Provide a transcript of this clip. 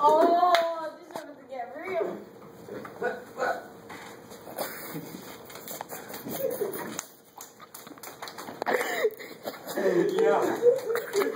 Oh, this is gonna get real. What? Yeah.